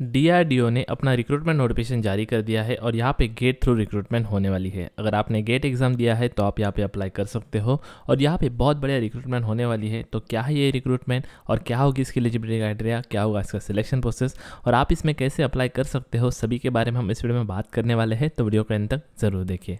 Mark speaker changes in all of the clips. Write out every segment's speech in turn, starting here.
Speaker 1: DRDO ने अपना recruitment notification जारी कर दिया है और यहाँ पे गेट थ्रू रिक्रूटमेंट होने वाली है। अगर आपने गेट एग्ज़ाम दिया है तो आप यहाँ पे अप्लाई कर सकते हो और यहाँ पे बहुत बढ़िया रिक्रूटमेंट होने वाली है। तो क्या है ये रिक्रूटमेंट और क्या होगी इसकी एलिजिबिलिटी क्राइटेरिया क्या होगा इसका सिलेक्शन प्रोसेस और आप इसमें कैसे अप्लाई कर सकते हो, सभी के बारे में हम इस वीडियो में बात करने वाले हैं। तो वीडियो को एंड तक ज़रूर देखिए।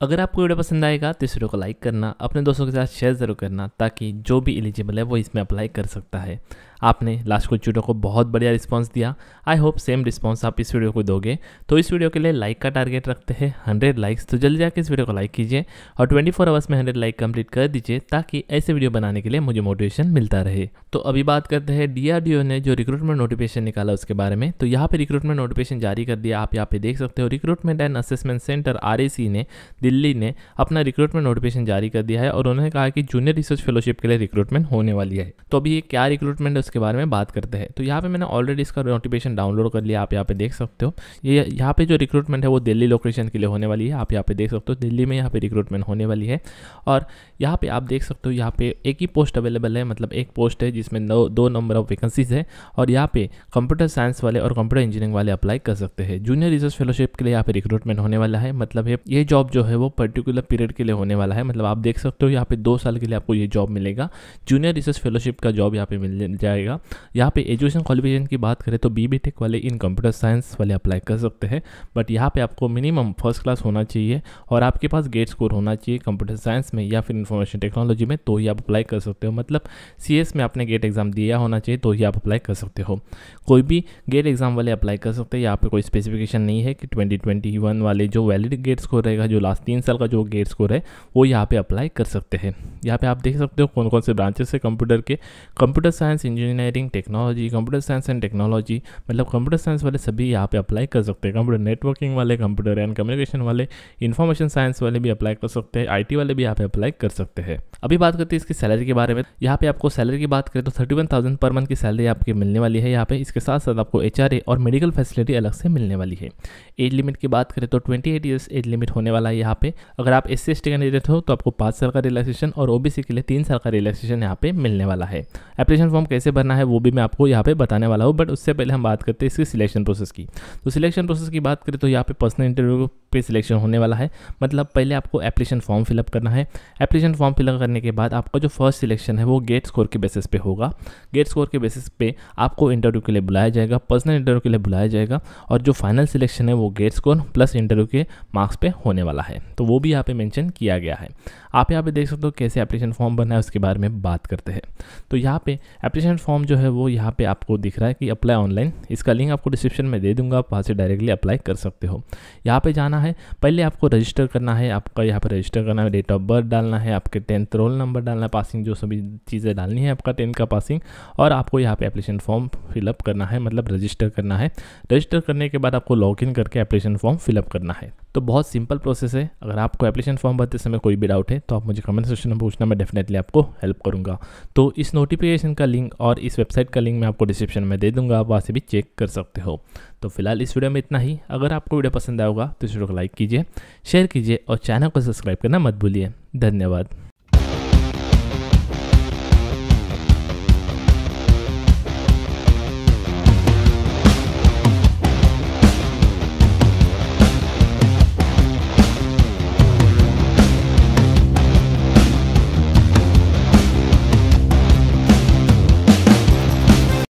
Speaker 1: अगर आपको वीडियो पसंद आएगा तो इस वीडियो को लाइक करना, अपने दोस्तों के साथ शेयर ज़रूर करना ताकि जो भी एलिजिबल है वो इसमें अप्लाई कर सकता है। आपने लास्ट कुछ वीडियो को बहुत बढ़िया रिस्पांस दिया। आई होप सेम रिस्पांस आप इस वीडियो को दोगे। तो इस वीडियो के लिए लाइक का टारगेट रखते हैं हंड्रेड लाइक्स तो जल्दी जाकर इस वीडियो को लाइक कीजिए और ट्वेंटी फोर आवर्स में हंड्रेड लाइक कंप्लीट कर दीजिए ताकि ऐसे वीडियो बनाने के लिए मुझे मोटिवेशन मिलता रहे। तो अभी बात करते हैं डीआरडीओ ने जो रिक्रूटमेंट नोटिफिकेशन निकाला उसके बारे में। तो यहाँ पे रिक्रूटमेंट नोटिफिकेशन जारी कर दिया। आप यहाँ पे देख सकते हो recruitment and assessment centre RAC ने, दिल्ली ने अपना रिक्रूटमेंट नोटिफिकेशन जारी कर दिया है और उन्होंने कहा कि जूनियर रिसर्च फेलोशिप के लिए रिक्रूटमेंट होने वाली है। तो अभी ये क्या रिक्रूटमेंट है उसके बारे में बात करते हैं तो यहाँ पे मैंने ऑलरेडी इसका नोटिफिकेशन डाउनलोड कर लिया आप यहाँ पे देख सकते हो ये यहाँ पे जो रिक्रूटमेंट है वो दिल्ली लोकेशन के लिए होने वाली है आप यहाँ पे देख सकते हो दिल्ली में यहाँ पे रिक्रूटमेंट होने वाली है और यहाँ पे आप देख सकते हो यहाँ पे एक ही पोस्ट अवेलेबल है मतलब एक पोस्ट है जिसमें दो दो नंबर ऑफ़ वैकेंसीज है और यहाँ पे कंप्यूटर साइंस वाले और कंप्यूटर इंजीनियरिंग वाले अप्लाई कर सकते हैं जूनियर रिसर्च फेलोशिप के लिए यहाँ पे रिक्रूटमेंट होने वाला है मतलब ये जॉब जो है वो पर्टिकुलर पीरियड के लिए होने वाला है मतलब आप देख सकते हो यहाँ पे दो साल के लिए आपको ये जॉब मिलेगा जूनियर रिसर्च फेलोशिप का जॉब यहाँ पे मिल जाएगा यहाँ पे एजुकेशन क्वालिफिकेशन की बात करें तो बी बी टेक वाले इन कंप्यूटर साइंस वाले अप्लाई कर सकते हैं बट यहाँ पे आपको मिनिमम फ़र्स्ट क्लास होना चाहिए और आपके पास गेट स्कोर होना चाहिए कंप्यूटर साइंस में या फिर इन्फॉर्मेशन टेक्नोलॉजी में तो ही आप अप्लाई कर सकते हो। मतलब सीएस में आपने गेट एग्ज़ाम दिया होना चाहिए तो ही आप अप्लाई कर सकते हो। कोई भी गेट एग्ज़ाम वाले अप्लाई कर सकते हैं, यहाँ पर कोई स्पेसिफिकेशन नहीं है कि ट्वेंटी वाले जो वैलिड गेट स्कोर रहेगा, जो लास्ट तीन साल का जो गेट स्कोर है, वो यहाँ पे अप्लाई कर सकते हैं। यहाँ पे आप देख सकते हो कौन कौन से ब्रांचेस है कंप्यूटर के। Computer science engineering technology computer science and technology मतलब कंप्यूटर साइंस वाले सभी यहाँ पे अप्लाई कर सकते हैं। कंप्यूटर नेटवर्किंग वाले कंप्यूटर एंड कम्युनिकेशन वाले इन्फॉर्मेशन साइंस वाले भी अप्लाई कर सकते हैं। आईटी वाले भी यहाँ पे अप्लाई कर सकते हैं। अभी बात करते हैं इसकी सैलरी के बारे में। यहाँ पे आपको सैलरी की बात करें तो thirty one thousand per month की सैलरी आपकी मिलने वाली है। यहाँ पे इसके साथ साथ आपको एचआरए और मेडिकल फैसिलिटी अलग से मिलने वाली है। एज लिमिट की बात करें तो twenty eight years age limit होने वाला है यहाँ पे। अगर आप एस सी कैंडिडेट हो तो आपको पाँच साल का रिलैक्सेशन और ओबीसी के लिए तीन साल का रिलैक्सेशन यहाँ पे मिलने वाला है। एप्लीकेशन फॉर्म कैसे भरना है वो भी मैं आपको यहाँ पे बताने वाला हूँ बट उससे पहले हम बात करते हैं इसकी सिलेक्शन प्रोसेस की। तो सिलेक्शन प्रोसेस की बात करें तो यहाँ पे पर्सनल इंटरव्यू पे सिलेक्शन होने वाला है। मतलब पहले आपको एप्लीकेशन फॉर्म फिलअप करना है। एप्लीकेशन फॉर्म फिलअप करने के बाद आपका जो फ़र्स्ट सिलेक्शन है वो गेट स्कोर के बेसिस पे होगा। गेट स्कोर के बेसिस पे आपको इंटरव्यू के लिए बुलाया जाएगा पर्सनल इंटरव्यू के लिए बुलाया जाएगा और जो फाइनल सिलेक्शन है वो गेट स्कोर प्लस इंटरव्यू के मार्क्स पे होने वाला है। तो वो भी यहाँ पे मैंशन किया गया है। आप यहाँ पे देख सकते हो कैसे एप्लीकेशन फॉर्म बनना है, उसके बारे में बात करते हैं। तो यहाँ पे एप्लीकेशन फॉर्म जो है वो यहाँ पे आपको दिख रहा है कि अप्लाई ऑनलाइन इसका लिंक आपको डिस्क्रिप्शन में दे दूँगा, आप वहाँ से डायरेक्टली अप्लाई कर सकते हो। यहाँ पे जाना है, पहले आपको रजिस्टर करना है, आपका यहाँ पर रजिस्टर करना है डेट ऑफ़ बर्थ डालना है, आपके टेंथ रोल नंबर डालना है पासिंग जो सभी चीज़ें डालनी है आपका टेंथ का पासिंग और आपको यहाँ पे एप्लीकेशन फॉर्म फिलअप करना है मतलब रजिस्टर करना है। रजिस्टर करने के बाद आपको लॉग करके एप्लीकेशन फॉर्म फिलअप करना है। तो बहुत सिंपल प्रोसेस है। अगर आपको एप्लीकेशन फॉर्म भरते समय कोई भी डाउट है तो आप मुझे कमेंट सेक्शन में पूछना, मैं डेफिनेटली आपको हेल्प करूँगा। तो इस नोटिफिकेशन का लिंक और इस वेबसाइट का लिंक मैं आपको डिस्क्रिप्शन में दे दूँगा, आप वहाँ से भी चेक कर सकते हो। तो फ़िलहाल इस वीडियो में इतना ही। अगर आपको वीडियो पसंद आएगा तो इस वीडियो को लाइक कीजिए शेयर कीजिए और चैनल को सब्सक्राइब करना मत भूलिए। धन्यवाद।